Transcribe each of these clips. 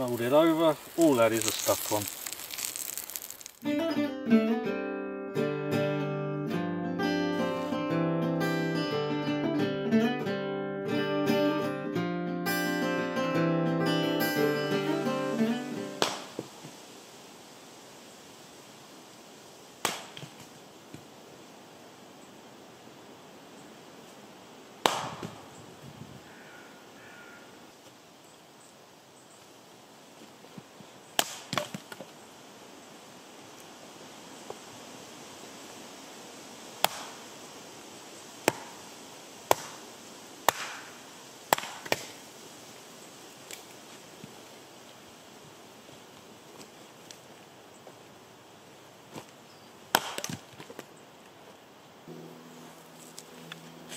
fold it over, all that is a stuck one.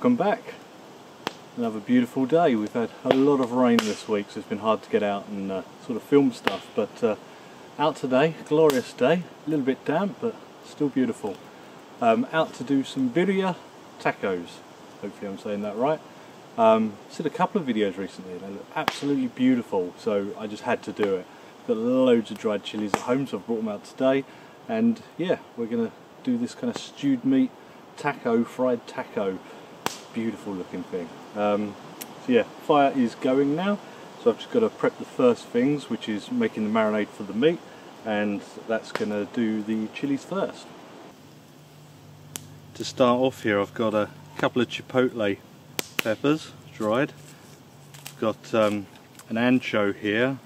Welcome back. Another beautiful day. We've had a lot of rain this week so it's been hard to get out and uh, sort of film stuff but uh, out today, glorious day, a little bit damp but still beautiful. Um, out to do some birria tacos, hopefully I'm saying that right. Um, did a couple of videos recently, they look absolutely beautiful so I just had to do it. Got loads of dried chilies at home so I've brought them out today and yeah we're going to do this kind of stewed meat taco, fried taco beautiful looking thing. Um, so yeah, fire is going now. So I've just got to prep the first things, which is making the marinade for the meat, and that's going to do the chilies first. To start off here, I've got a couple of chipotle peppers, dried. Got um, an ancho here,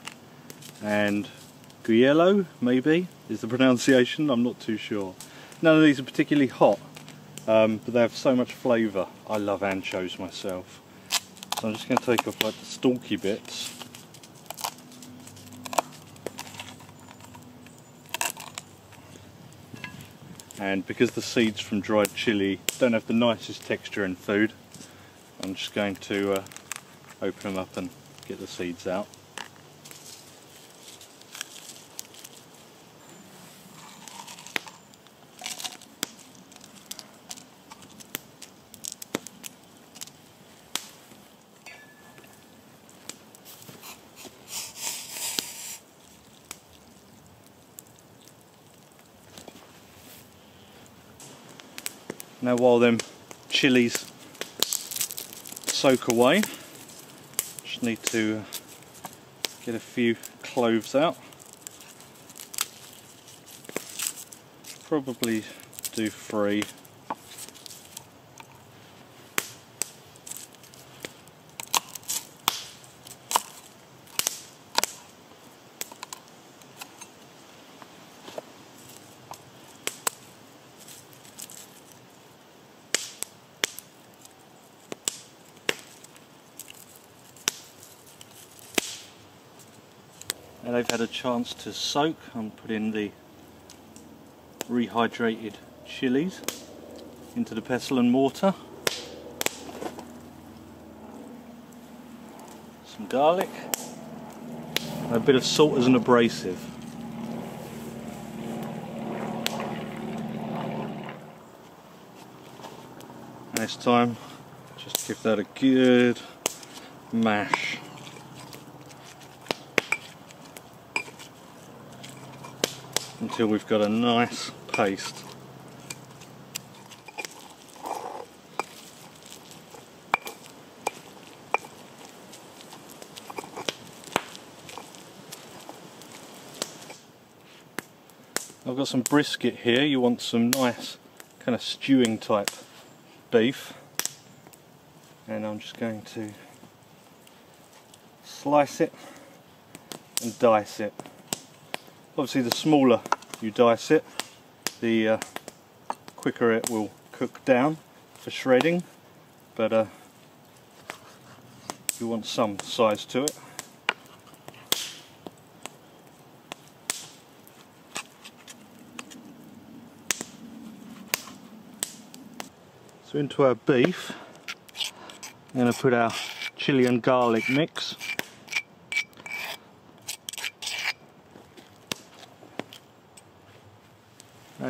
and Guyello, maybe, is the pronunciation, I'm not too sure. None of these are particularly hot, um, but they have so much flavour. I love anchos myself. So I'm just going to take off like the stalky bits. And because the seeds from dried chilli don't have the nicest texture in food, I'm just going to uh, open them up and get the seeds out. Now while them chilies soak away, just need to uh, get a few cloves out. Probably do three they've had a chance to soak, I'm putting the rehydrated chilies into the pestle and mortar. Some garlic, a bit of salt as an abrasive. Next time, just give that a good mash. until we've got a nice paste. I've got some brisket here, you want some nice kind of stewing type beef and I'm just going to slice it and dice it. Obviously the smaller you dice it the uh, quicker it will cook down for shredding but uh, you want some size to it. So into our beef, I'm going to put our chili and garlic mix.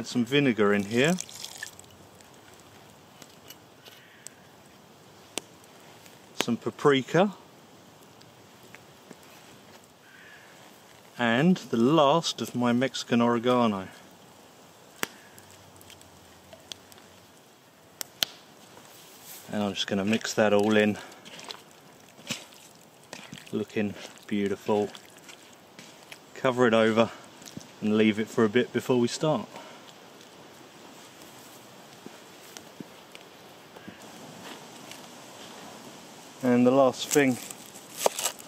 Add some vinegar in here. Some paprika. And the last of my Mexican oregano. and I'm just going to mix that all in looking beautiful cover it over and leave it for a bit before we start the last thing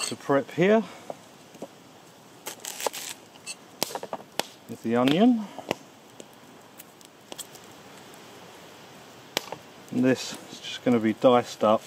to prep here is the onion. And this is just going to be diced up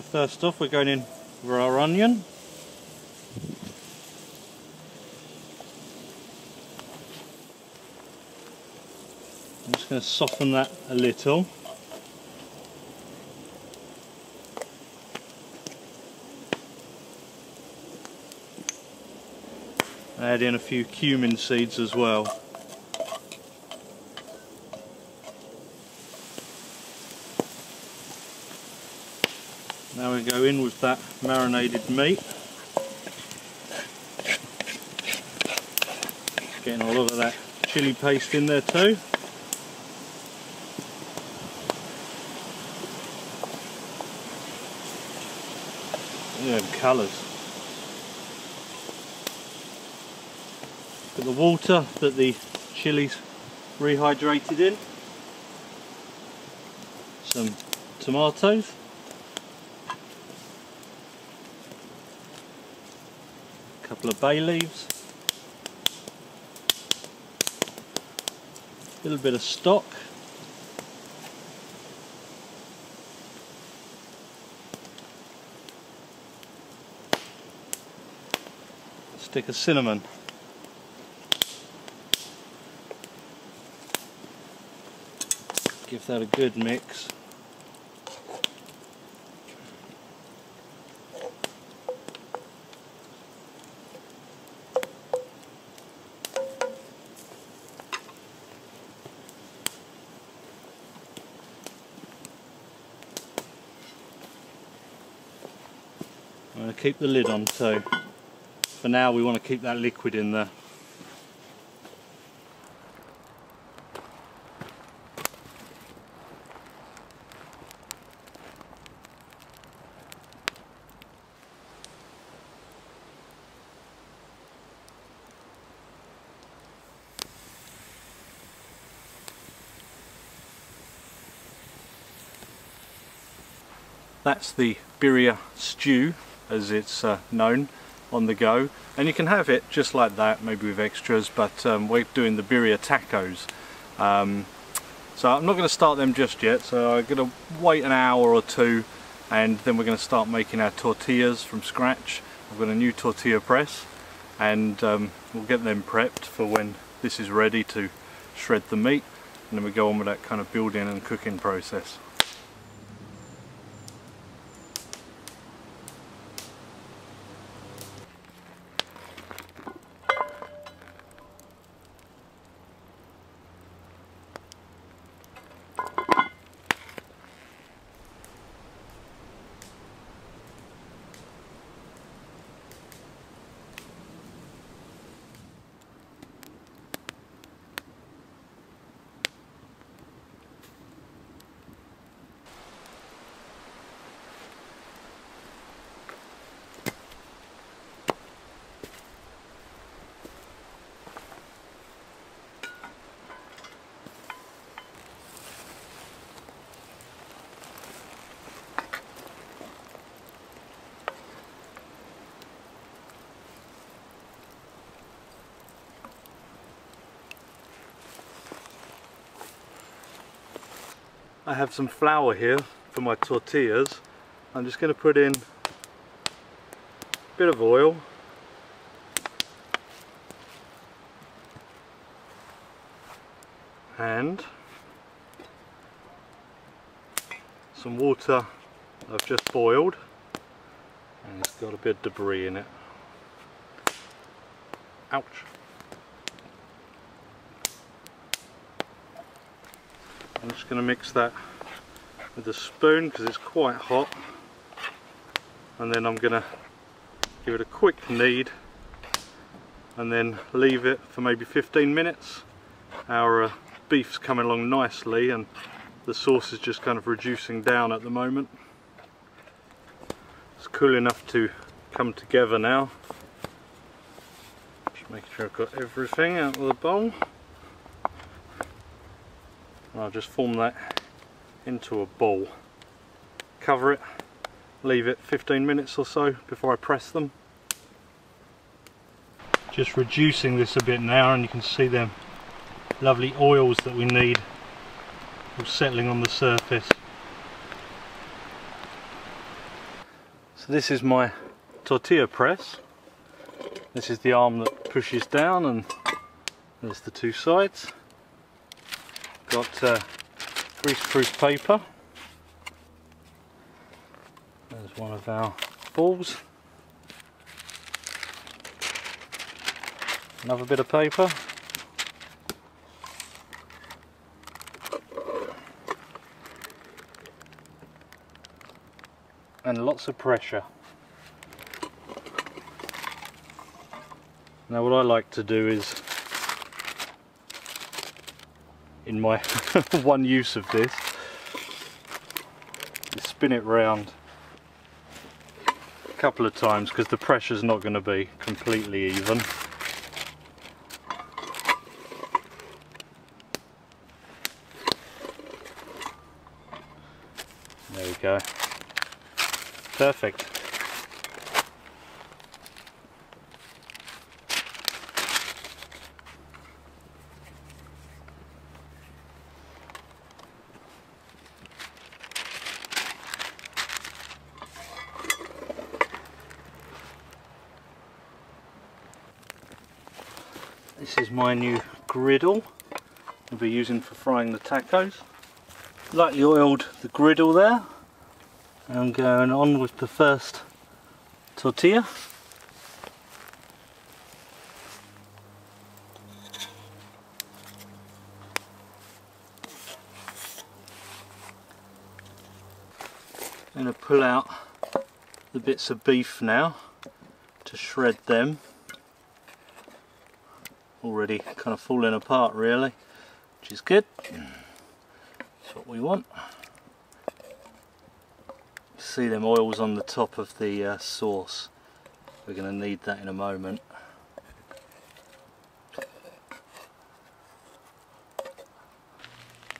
so first off we're going in for our onion. I'm just going to soften that a little. Add in a few cumin seeds as well. Now we go in with that marinated meat. Getting a lot of that chili paste in there too. Yeah, colours. Put the water that the chilies rehydrated in. Some tomatoes. Couple of bay leaves, a little bit of stock, stick of cinnamon. Give that a good mix. Keep the lid on too. For now we want to keep that liquid in there. That's the birria stew as it's uh, known on the go. And you can have it just like that maybe with extras but um, we're doing the birria tacos. Um, so I'm not going to start them just yet so I'm going to wait an hour or two and then we're going to start making our tortillas from scratch. I've got a new tortilla press and um, we'll get them prepped for when this is ready to shred the meat. And then we go on with that kind of building and cooking process I have some flour here for my tortillas. I'm just going to put in a bit of oil and some water I've just boiled and it's got a bit of debris in it. Ouch. I'm just going to mix that with a spoon because it's quite hot and then I'm going to give it a quick knead and then leave it for maybe 15 minutes. Our uh, beef's coming along nicely and the sauce is just kind of reducing down at the moment. It's cool enough to come together now. Just making sure I've got everything out of the bowl. I'll just form that into a ball. Cover it, leave it 15 minutes or so before I press them. Just reducing this a bit now and you can see them lovely oils that we need all settling on the surface. So this is my tortilla press. This is the arm that pushes down and there's the two sides. Got uh, greaseproof paper. There's one of our balls. Another bit of paper. and lots of pressure. Now what I like to do is, in my one use of this, is spin it round a couple of times because the pressure's not going to be completely even. There we go. Perfect. This is my new griddle I'll be using for frying the tacos. Lightly oiled the griddle there I'm going on with the first tortilla. I'm going to pull out the bits of beef now to shred them. Already kind of falling apart really, which is good. That's what we want see them oils on the top of the uh, sauce. We're going to need that in a moment.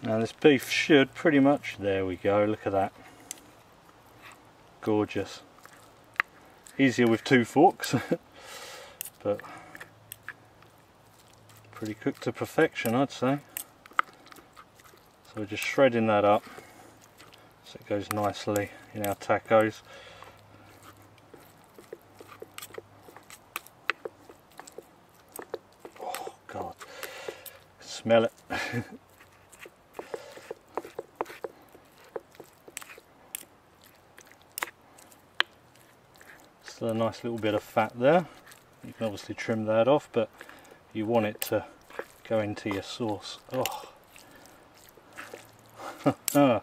Now this beef should pretty much, there we go, look at that. Gorgeous. Easier with two forks, but pretty cooked to perfection I'd say. So we're just shredding that up so it goes nicely in our tacos. Oh god, smell it. Still a nice little bit of fat there. You can obviously trim that off, but you want it to go into your sauce. Oh. Ah.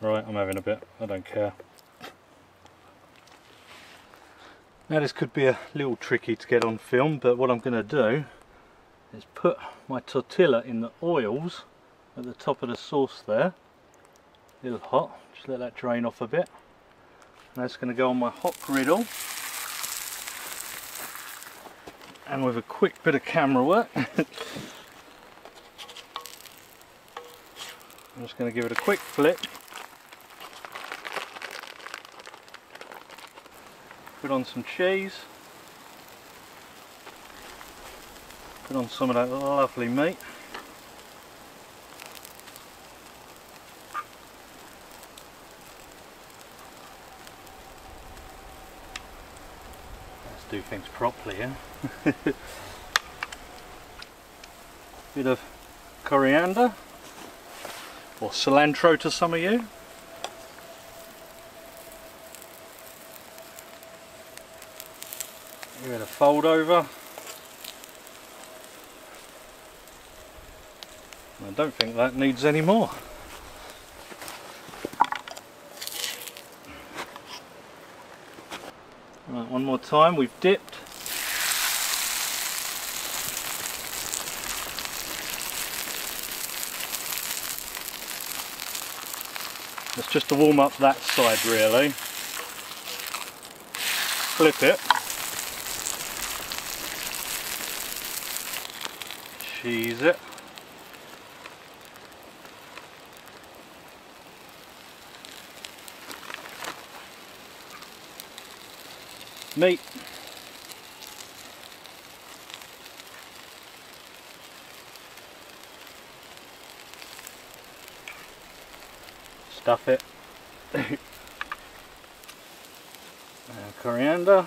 Right, I'm having a bit, I don't care. Now this could be a little tricky to get on film, but what I'm going to do is put my tortilla in the oils at the top of the sauce there. A little hot, just let that drain off a bit. Now it's going to go on my hot griddle. And with a quick bit of camera work, I'm just going to give it a quick flip put on some cheese, put on some of that lovely meat. Do things properly, yeah? Bit of coriander, or cilantro to some of you. Give it a fold over. I don't think that needs any more. Right, one more time, we've dipped. That's just to warm up that side really. Flip it. Cheese it. Meat. Stuff it. and uh, coriander.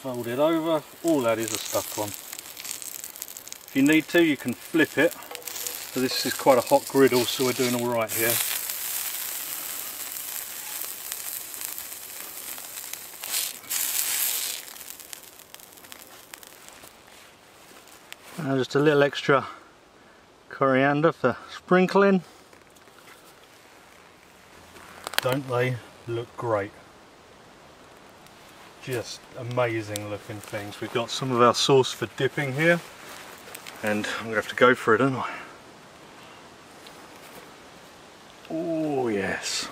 Fold it over. All that is a stuffed one. If you need to, you can flip it. So this is quite a hot griddle, so we're doing all right here. Uh, just a little extra coriander for sprinkling. Don't they look great? Just amazing looking things. We've got some of our sauce for dipping here and I'm going to have to go for it, aren't I? Oh yes.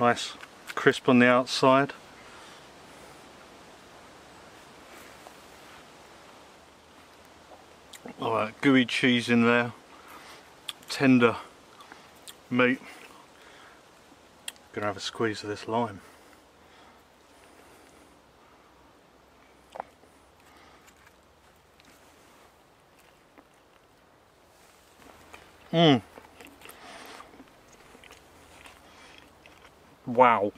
Nice crisp on the outside. Alright, gooey cheese in there, tender meat. Gonna have a squeeze of this lime. Mmm. Wow.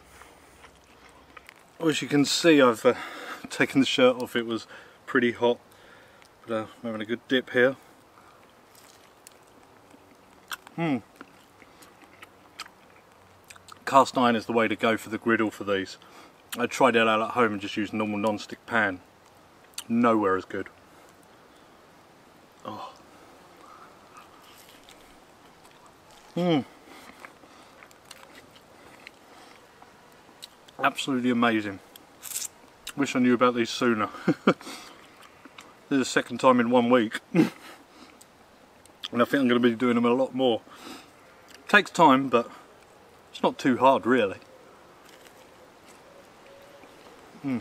As you can see I've uh, taken the shirt off, it was pretty hot but uh, I'm having a good dip here. Hmm. Cast iron is the way to go for the griddle for these. I tried it out at home and just used normal non-stick pan. Nowhere as good. Oh. Hmm. Absolutely amazing. Wish I knew about these sooner. This is the second time in one week. and I think I'm going to be doing them a lot more. takes time, but it's not too hard really. Mm.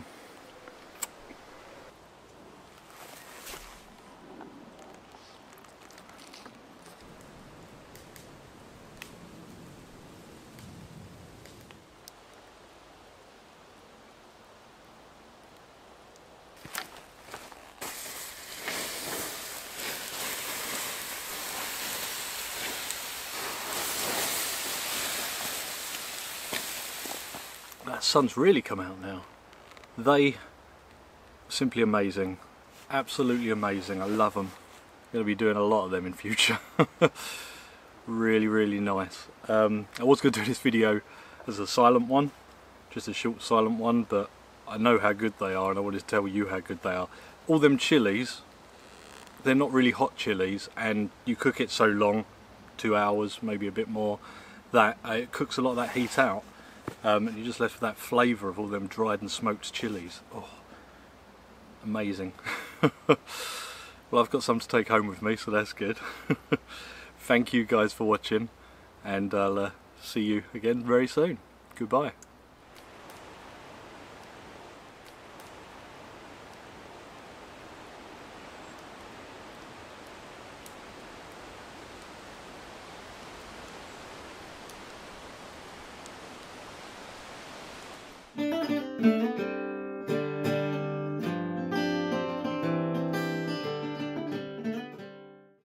Sun's really come out now. They simply amazing, absolutely amazing. I love them. To be doing a lot of them in future. really, really nice. Um, I was to do this video as a silent one, just a short silent one, but I know how good they are and I wanted to tell you how good they are. All them chilies, they're not really hot chilies and you cook it so long, two hours, maybe a bit more, that uh, it cooks a lot of that heat out um, and you're just left with that flavour of all them dried and smoked chilies. Oh, amazing. well, I've got some to take home with me, so that's good. Thank you guys for watching, and I'll uh, see you again very soon. Goodbye.